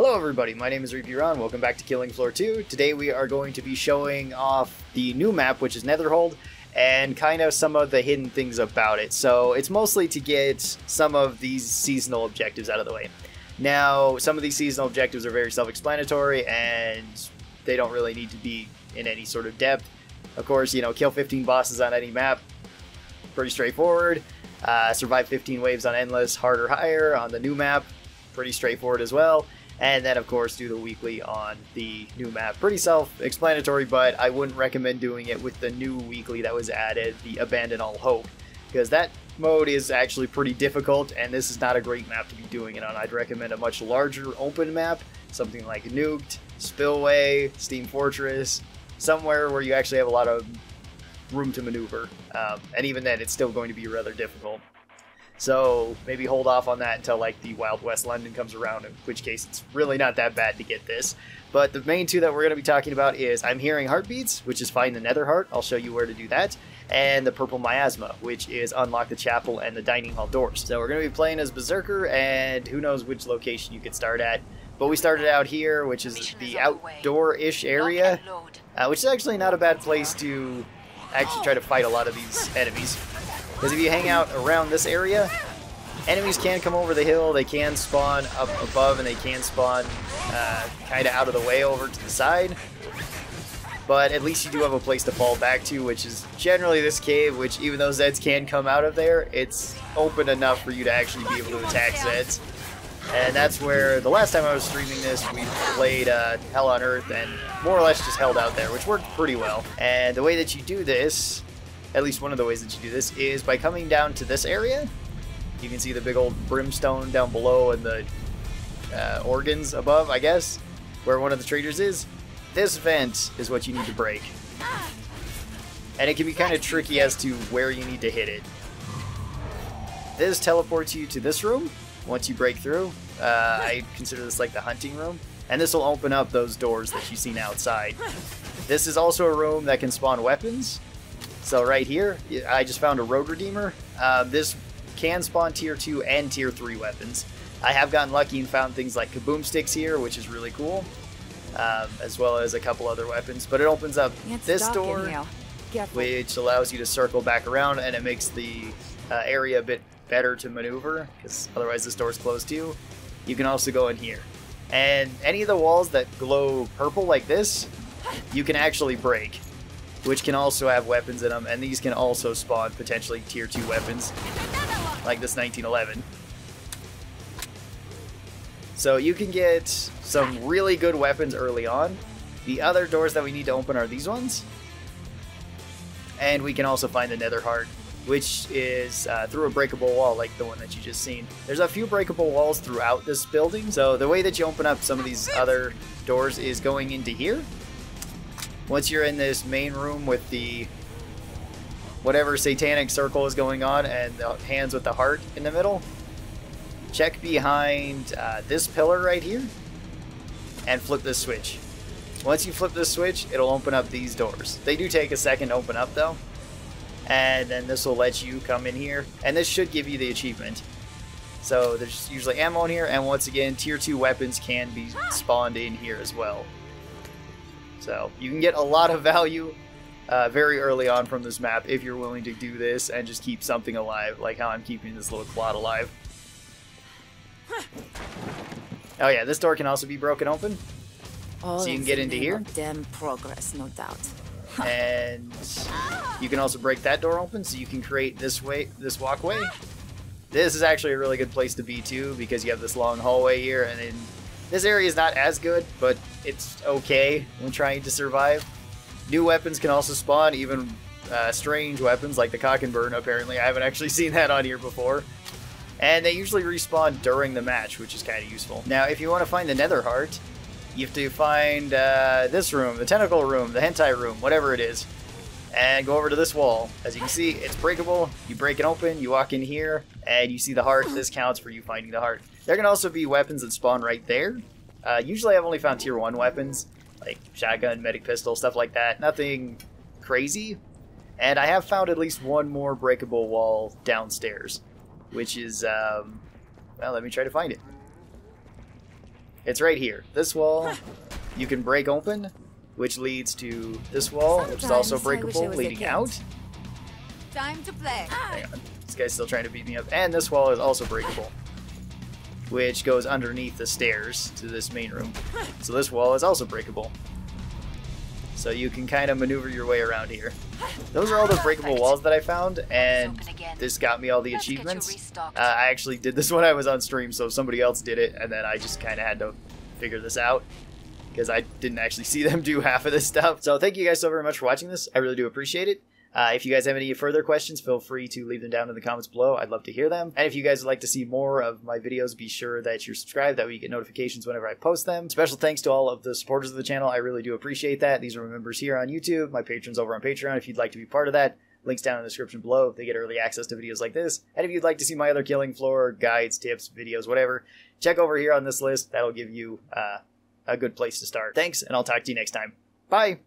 Hello everybody, my name is Reapee welcome back to Killing Floor 2. Today we are going to be showing off the new map, which is Netherhold, and kind of some of the hidden things about it. So it's mostly to get some of these seasonal objectives out of the way. Now, some of these seasonal objectives are very self-explanatory, and they don't really need to be in any sort of depth. Of course, you know, kill 15 bosses on any map, pretty straightforward. Uh, survive 15 waves on Endless, harder, higher on the new map, pretty straightforward as well and then of course do the weekly on the new map. Pretty self-explanatory, but I wouldn't recommend doing it with the new weekly that was added, the Abandon All Hope, because that mode is actually pretty difficult, and this is not a great map to be doing it on. I'd recommend a much larger open map, something like Nuked, Spillway, Steam Fortress, somewhere where you actually have a lot of room to maneuver. Um, and even then, it's still going to be rather difficult. So maybe hold off on that until like the Wild West London comes around, in which case it's really not that bad to get this. But the main two that we're going to be talking about is I'm Hearing Heartbeats, which is find the Nether Heart. I'll show you where to do that. And the Purple Miasma, which is unlock the chapel and the dining hall doors. So we're going to be playing as Berserker, and who knows which location you could start at. But we started out here, which is the outdoor-ish area, uh, which is actually not a bad place to actually try to fight a lot of these enemies. Because if you hang out around this area, enemies can come over the hill, they can spawn up above, and they can spawn uh, kind of out of the way over to the side. But at least you do have a place to fall back to, which is generally this cave, which even though Zeds can come out of there, it's open enough for you to actually be able to attack Zeds. And that's where, the last time I was streaming this, we played uh, Hell on Earth and more or less just held out there, which worked pretty well. And the way that you do this at least one of the ways that you do this, is by coming down to this area. You can see the big old brimstone down below and the uh, organs above, I guess, where one of the traders is. This vent is what you need to break. And it can be kind of tricky as to where you need to hit it. This teleports you to this room once you break through. Uh, I consider this like the hunting room. And this will open up those doors that you've seen outside. This is also a room that can spawn weapons, so right here, I just found a Road Redeemer. Uh, this can spawn tier 2 and tier 3 weapons. I have gotten lucky and found things like kaboom sticks here, which is really cool, um, as well as a couple other weapons. But it opens up it's this door, which allows you to circle back around, and it makes the uh, area a bit better to maneuver, because otherwise this door's closed to you. You can also go in here. And any of the walls that glow purple like this, you can actually break which can also have weapons in them, and these can also spawn potentially tier 2 weapons, like this 1911. So you can get some really good weapons early on. The other doors that we need to open are these ones. And we can also find the Nether Heart, which is uh, through a breakable wall like the one that you just seen. There's a few breakable walls throughout this building, so the way that you open up some of these other doors is going into here, once you're in this main room with the whatever satanic circle is going on and the hands with the heart in the middle, check behind uh, this pillar right here and flip this switch. Once you flip this switch, it'll open up these doors. They do take a second to open up though. And then this will let you come in here. And this should give you the achievement. So there's usually ammo in here. And once again, tier 2 weapons can be spawned in here as well. So you can get a lot of value uh, very early on from this map if you're willing to do this and just keep something alive, like how I'm keeping this little clot alive. Oh yeah, this door can also be broken open. All so you can get into here. Damn progress, no doubt. and you can also break that door open, so you can create this way, this walkway. This is actually a really good place to be too, because you have this long hallway here, and then this area is not as good, but it's okay when trying to survive. New weapons can also spawn, even uh, strange weapons like the cock and burn, apparently. I haven't actually seen that on here before. And they usually respawn during the match, which is kind of useful. Now, if you want to find the Nether Heart, you have to find uh, this room, the tentacle room, the hentai room, whatever it is, and go over to this wall. As you can see, it's breakable. You break it open, you walk in here, and you see the heart. This counts for you finding the heart. There can also be weapons that spawn right there. Uh, usually I've only found tier 1 weapons, like shotgun, medic pistol, stuff like that. Nothing crazy. And I have found at least one more breakable wall downstairs, which is, um, well, let me try to find it. It's right here. This wall you can break open, which leads to this wall, which is also Sometimes I wish I breakable, leading out. Time to play. Hang on. This guy's still trying to beat me up. And this wall is also breakable, which goes underneath the stairs to this main room. So this wall is also breakable. So you can kind of maneuver your way around here. Those are all the breakable walls that I found, and this got me all the achievements. Uh, I actually did this when I was on stream, so somebody else did it, and then I just kind of had to figure this out because I didn't actually see them do half of this stuff. So thank you guys so very much for watching this. I really do appreciate it. Uh, if you guys have any further questions, feel free to leave them down in the comments below. I'd love to hear them. And if you guys would like to see more of my videos, be sure that you're subscribed. That way you get notifications whenever I post them. Special thanks to all of the supporters of the channel. I really do appreciate that. These are my members here on YouTube, my patrons over on Patreon. If you'd like to be part of that, links down in the description below. They get early access to videos like this. And if you'd like to see my other killing floor guides, tips, videos, whatever, check over here on this list. That'll give you uh, a good place to start. Thanks, and I'll talk to you next time. Bye!